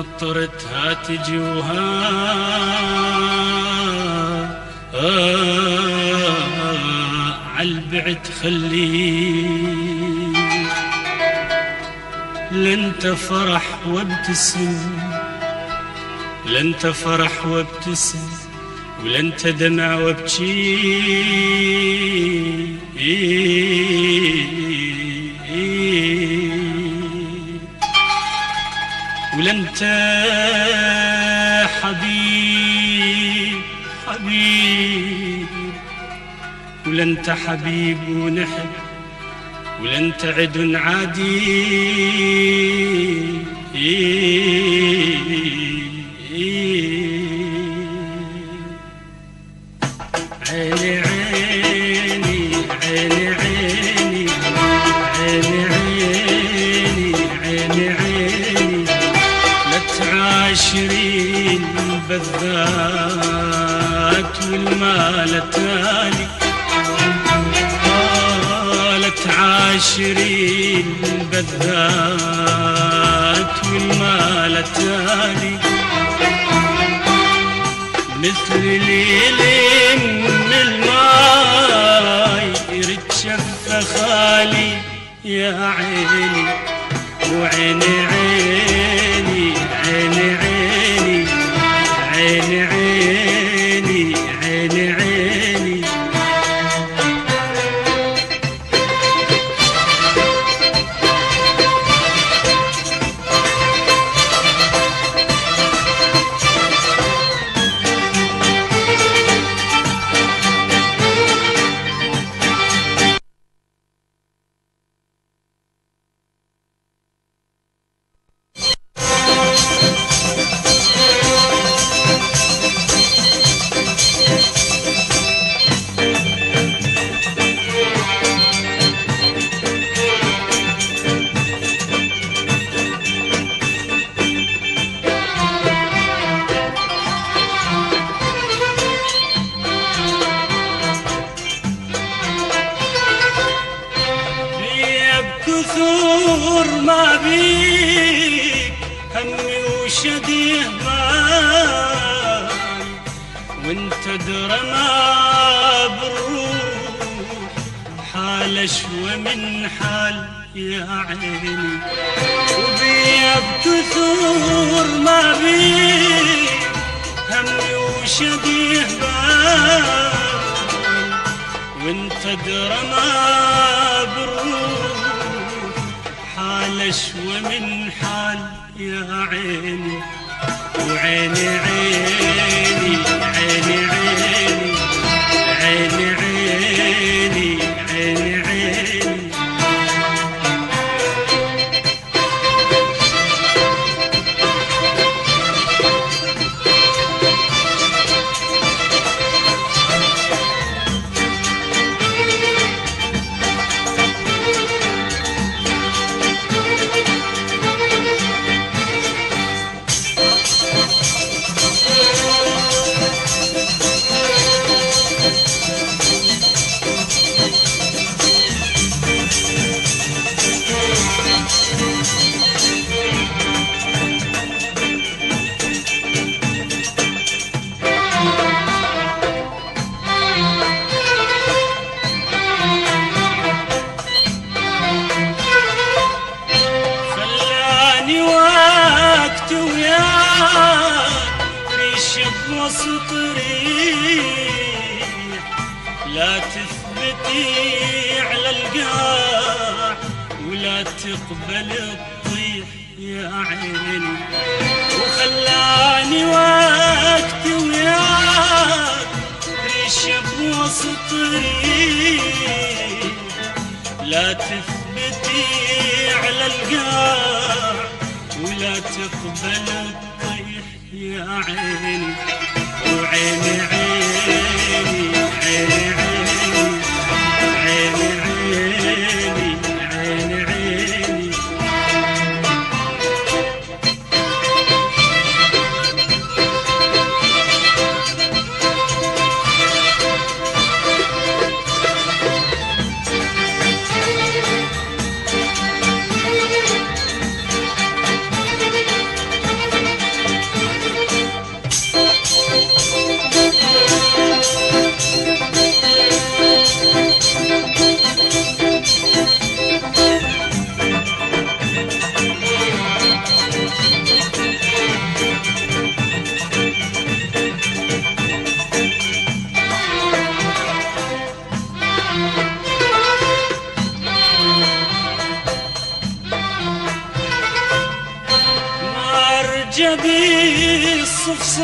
نطرتها تجي وها عالبعد خليك لنت فرح وابتسم. لنت فرح وابتسم. ولنت دمع وابكي. حبيب حبيب. ولا انت حبيب ونحب ولا انت عد عادي. إيه إيه إيه بالذات والمال التالي. قالت عاشرين بالذات والمال التالي. مثل ليل من الماي يرد شفة خالي يا عيني وعيني عيني بكثور ما بيك همي وشديه باي وانت درى ما بالروح حال شوى من حال يا عيني. وبيا بكثور ما بيك همي وشديه باي وانت درى ما بالروح حال شوى من حال يا عيني وعيني عيني عيني عيني عيني عيني. بوسط ريح لا تثبتي على القاع ولا تقبل الطيح يا عيني. وخلاني وقت وياك ريش بوسط ريح لا تثبتي على القاع ولا تقبل الطيح عيني وعيني عيني عيني عيني.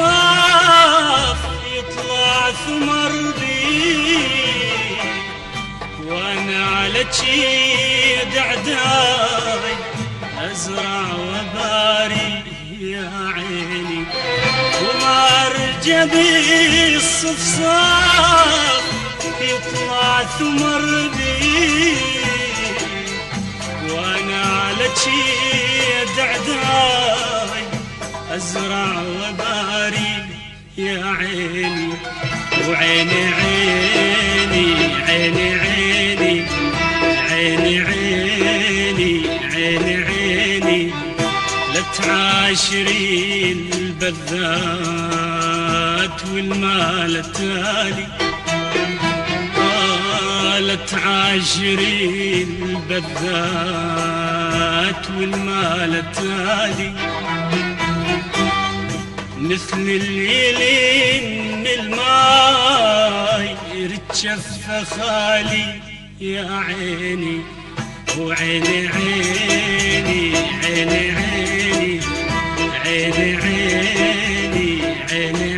الصفصاف يطلع ثمر بي وأنا على جيد اعداي أزرع وباري يا عيني. ومرجب الصفصاف يطلع ثمر بي وأنا على جيد اعداي أزرع وباري يا عيني وعيني عيني عيني عيني عيني عيني عيني عيني. لا تعاشرين البذات والمال التالي. آه، لا تعاشرين البذات والمال التالي. مثل اليلين من الماي يرتشف خالي يا عيني وعيني عيني عيني عيني عيني عيني عيني